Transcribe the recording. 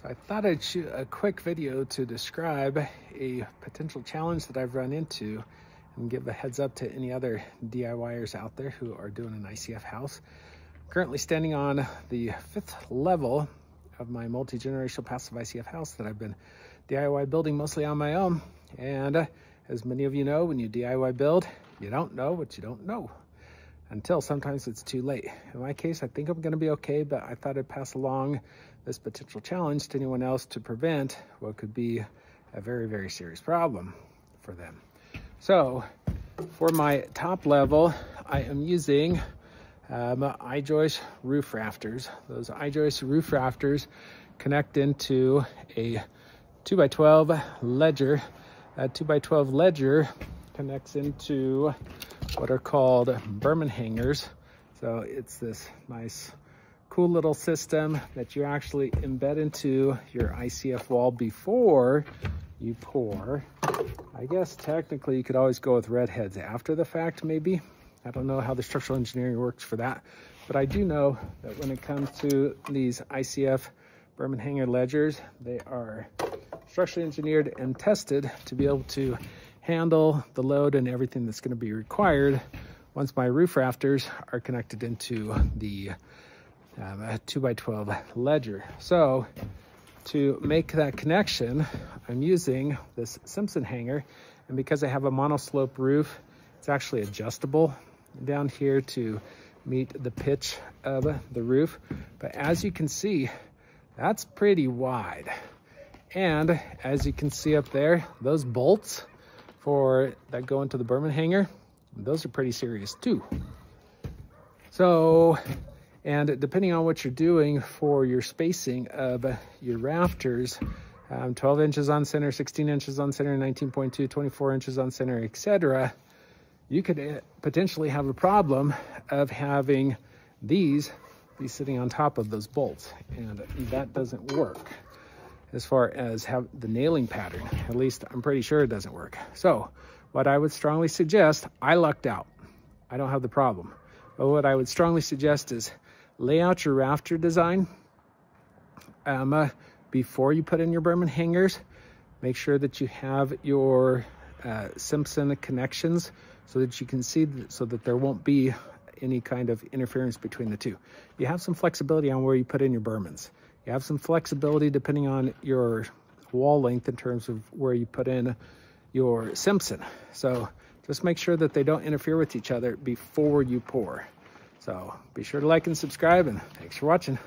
So I thought I'd shoot a quick video to describe a potential challenge that I've run into and give a heads up to any other DIYers out there who are doing an ICF house. I'm currently standing on the fifth level of my multi-generational passive ICF house that I've been DIY building mostly on my own. And uh, as many of you know, when you DIY build, you don't know what you don't know until sometimes it's too late. In my case, I think I'm gonna be okay, but I thought I'd pass along this potential challenge to anyone else to prevent what could be a very, very serious problem for them. So for my top level, I am using um, I-joist roof rafters. Those I-joist roof rafters connect into a 2x12 ledger. A 2x12 ledger connects into what are called Berman hangers. So it's this nice, cool little system that you actually embed into your ICF wall before you pour. I guess technically you could always go with redheads after the fact, maybe. I don't know how the structural engineering works for that, but I do know that when it comes to these ICF Berman hanger ledgers, they are structurally engineered and tested to be able to handle the load and everything that's going to be required once my roof rafters are connected into the um, 2x12 ledger. So to make that connection, I'm using this Simpson hanger. And because I have a monoslope roof, it's actually adjustable down here to meet the pitch of the roof. But as you can see, that's pretty wide. And as you can see up there, those bolts for that go into the Berman hanger, those are pretty serious too. So, and depending on what you're doing for your spacing of your rafters, um, 12 inches on center, 16 inches on center, 19.2, 24 inches on center, etc., you could eh, potentially have a problem of having these be sitting on top of those bolts, and that doesn't work as far as have the nailing pattern. At least I'm pretty sure it doesn't work. So what I would strongly suggest, I lucked out. I don't have the problem. But what I would strongly suggest is lay out your rafter design um, uh, before you put in your Berman hangers. Make sure that you have your uh, Simpson connections so that you can see th so that there won't be any kind of interference between the two. You have some flexibility on where you put in your Bermans. You have some flexibility depending on your wall length in terms of where you put in your Simpson. So just make sure that they don't interfere with each other before you pour. So be sure to like and subscribe and thanks for watching.